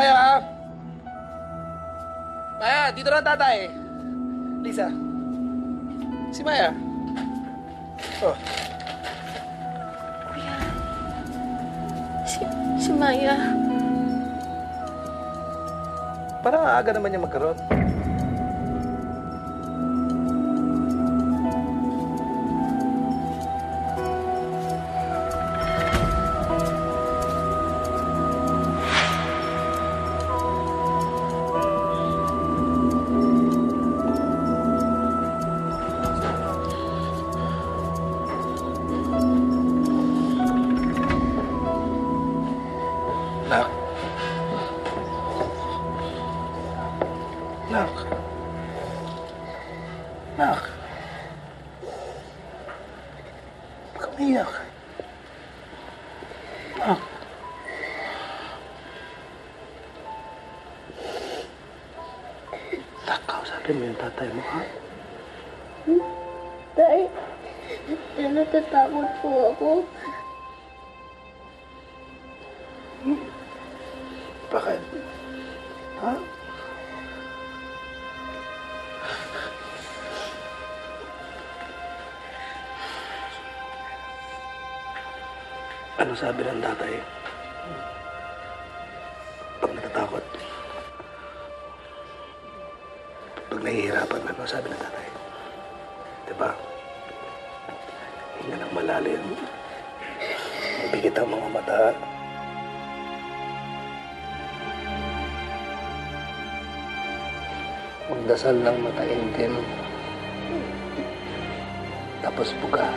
Maya! Maya, dito na ang tatay. Lisa. Si Maya. Oh, Kuya. Si, si Maya. parang aga naman niya magkaroon. Nak. Nak. Nak. Huwag kang umiyak. Nak. Nak, kausapin mo yung tatay mo, ha? Tay, natatakot po ako. Bakit? Ha? Ano sabi ng tatay? Pag natatakot. Pag nahihirapan, ano sabi ng tatay? Diba? Hinga ng malalim. Magbigit ang mga mata. Magdasal ng mataimtim. Tapos buka.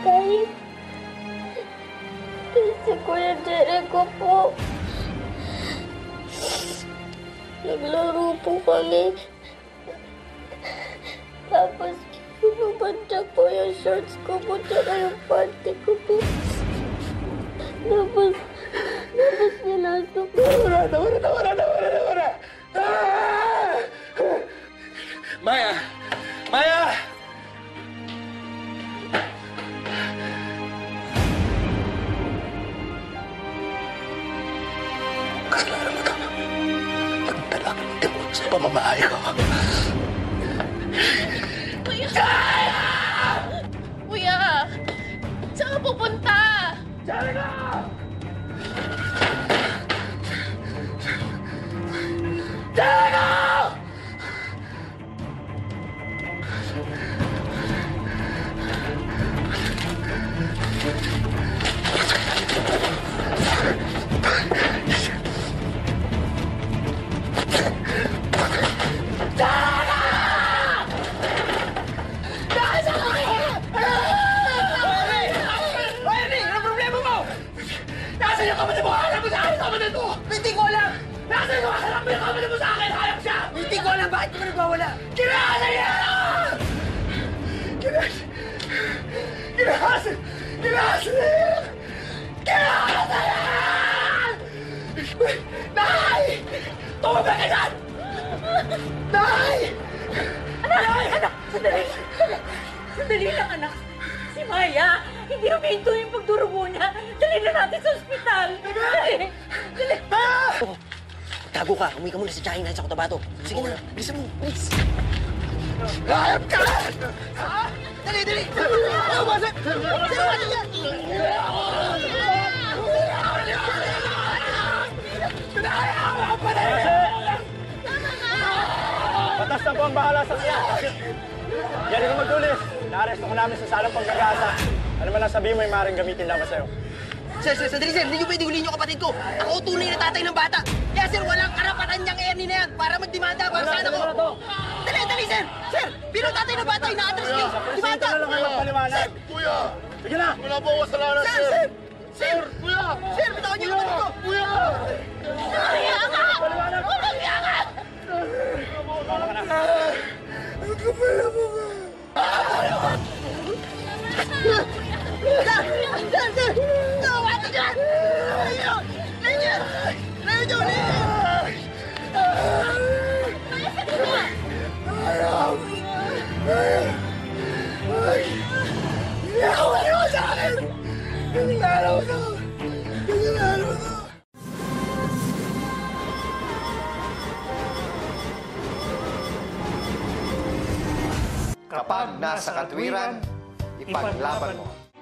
Tay, si Kuya Jericho po. Naglaro po kami. Tapos, bumabanda po yung shorts ko po tsaka yung panty ko po. Pinasok ko. Nawala, nawala, nawala, nawala, nawala! Ah! Maya! Maya! Kasalanan mo to. Nagdala ka ng demon sa pamamahay ko. Kuya! Saan ka pupunta? Jericho! Jericho! Hindi ko alam! Nasaan yung alam mo yung kapatid mo sa akin? Hayop siya! Hindi ko alam bakit ka nagwawala! Kinakasan niya! Kinakasan! Kinakasan! Kinakasan niya! Kinakasan niya! Nay! Tumabay ka dyan! Nay! Anak! Anak! Sandali! Sandali lang, anak! Si Maya! Hindi huminto yung pagdurugo niya! Dali na natin sa ospital! Dali! Dali! Tago ka, umuwi ka muna sa China sa Cotabato. Sige na, bilisan mo, bilis. Hayop ka! Dali, dali! Ano ba? Sino ba yan? Batas na po ang bahala sa kanya. Yan ko magtulis. Naaresto ko namin sa salang panggagasa. Ano man lang sabihin mo, may maaaring gamitin laban sa'yo. Sir, sir, sandali, sir. Hindi nyo pwede huliin yung kapatid ko. Ako tunay na tatay ng bata. Kaya, sir, walang karapatan niyang Ernie na yan para magdemanda para sa anak ko. Dali, dali, sir. Sir, pero tatay ng bata, ina-address niyo. Demanda. Kuya! Sige na! Wala po ako kasalanan, sir! sir. Sir, Kuya! Kapan Nasa Katwiran Tawa ka dyan. Layo. Layo.